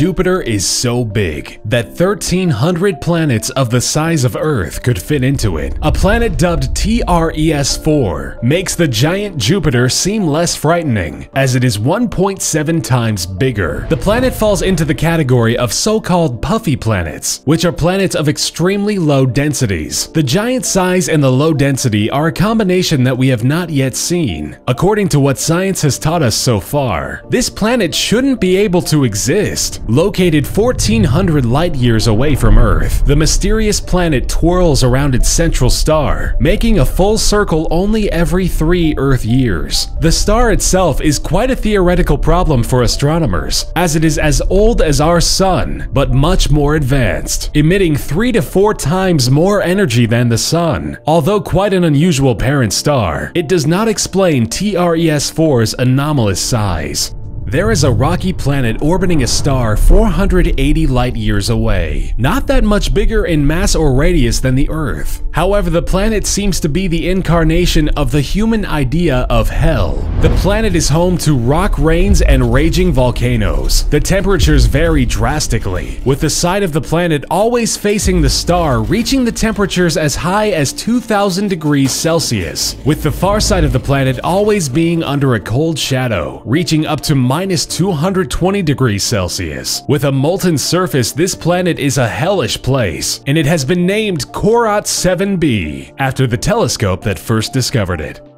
Jupiter is so big that 1,300 planets of the size of Earth could fit into it. A planet dubbed TRES-4 makes the giant Jupiter seem less frightening, as it is 1.7 times bigger. The planet falls into the category of so-called puffy planets, which are planets of extremely low densities. The giant size and the low density are a combination that we have not yet seen. According to what science has taught us so far, this planet shouldn't be able to exist. Located 1400 light years away from Earth, the mysterious planet twirls around its central star, making a full circle only every three Earth years. The star itself is quite a theoretical problem for astronomers, as it is as old as our sun, but much more advanced, emitting three to four times more energy than the sun. Although quite an unusual parent star, it does not explain TRES-4's anomalous size. There is a rocky planet orbiting a star 480 light years away, not that much bigger in mass or radius than the Earth. However, the planet seems to be the incarnation of the human idea of hell. The planet is home to rock rains and raging volcanoes. The temperatures vary drastically, with the side of the planet always facing the star reaching the temperatures as high as 2000 degrees Celsius, with the far side of the planet always being under a cold shadow, reaching up to minus 220 degrees Celsius. With a molten surface, this planet is a hellish place, and it has been named CoRoT-7b after the telescope that first discovered it.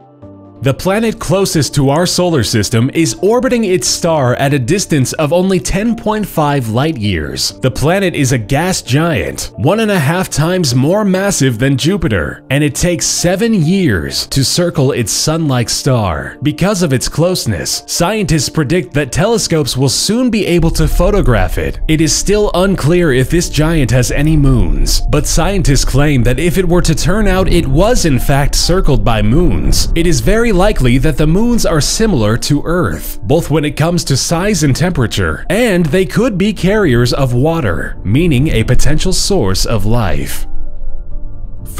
The planet closest to our solar system is orbiting its star at a distance of only 10.5 light years. The planet is a gas giant, one and a half times more massive than Jupiter, and it takes seven years to circle its sun-like star. Because of its closeness, scientists predict that telescopes will soon be able to photograph it. It is still unclear if this giant has any moons, but scientists claim that if it were to turn out it was in fact circled by moons, it is very likely that the moons are similar to Earth, both when it comes to size and temperature, and they could be carriers of water, meaning a potential source of life.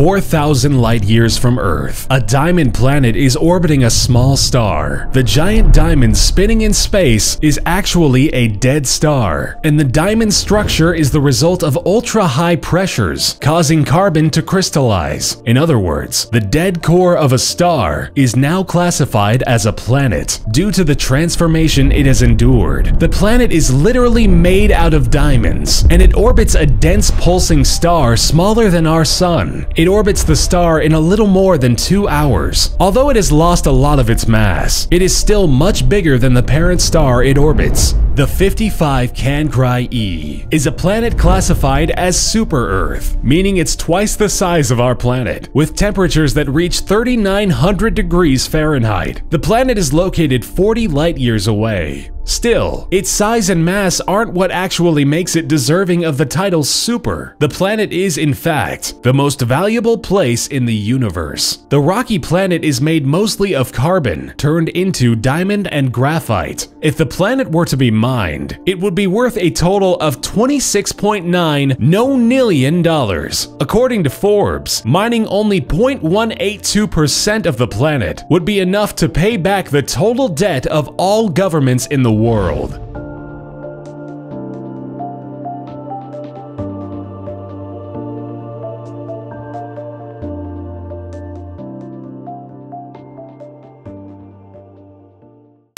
4,000 light years from Earth, a diamond planet is orbiting a small star. The giant diamond spinning in space is actually a dead star, and the diamond structure is the result of ultra-high pressures, causing carbon to crystallize. In other words, the dead core of a star is now classified as a planet due to the transformation it has endured. The planet is literally made out of diamonds, and it orbits a dense pulsing star smaller than our sun. It orbits the star in a little more than two hours. Although it has lost a lot of its mass, it is still much bigger than the parent star it orbits. The 55 Cancri e is a planet classified as super-Earth, meaning it's twice the size of our planet, with temperatures that reach 3900 degrees Fahrenheit. The planet is located 40 light years away. Still, its size and mass aren't what actually makes it deserving of the title super. The planet is, in fact, the most valuable place in the universe. The rocky planet is made mostly of carbon, turned into diamond and graphite. If the planet were to be mined, it would be worth a total of 26.9 nonillion dollars. According to Forbes, mining only 0.182% of the planet would be enough to pay back the total debt of all governments in the world.